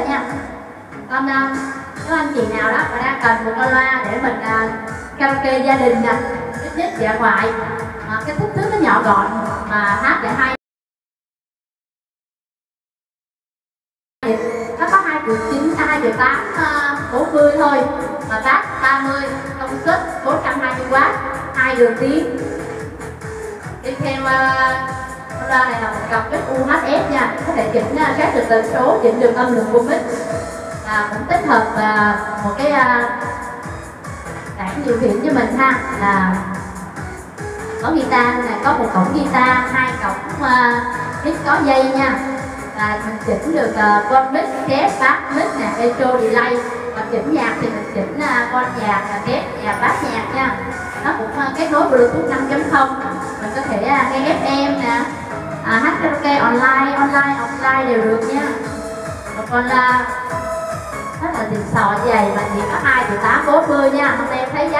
rồi nha. Còn uh, nếu anh chị nào đó mà đang cần một con loa để mình uh, karaoke gia đình nè ít nhất dạ ngoại ờ, cái kích thước nó nhỏ gọn mà hát lại hay. Nó có hai triệu chín à, hai triệu tám ờ, bốn mươi thôi mà bass 30 công suất 420W hai đường tiếng đi theo uh, ra này là một cặp mic UHF nha. Có thể chỉnh à, uh, các được tần số chỉnh được âm lượng của mic à, cũng tích hợp uh, một cái uh, bảng điều khiển cho mình ha. Là có guitar là có một cổng guitar hai cổng uh, mic có dây nha. Và mình chỉnh được uh, con mic kép bass mic nè echo delay. Còn chỉnh nhạc thì mình chỉnh uh, con nhạc kép và bass nhạc nha. Nó cũng uh, kết nối bluetooth 5.0 thể là nghe FM nè. À, hát karaoke online online offline đều được nha. Và còn là rất là xịn sò dày mà chỉ có hai triệu tám bốn mươi nha. Hôm nay em thấy giá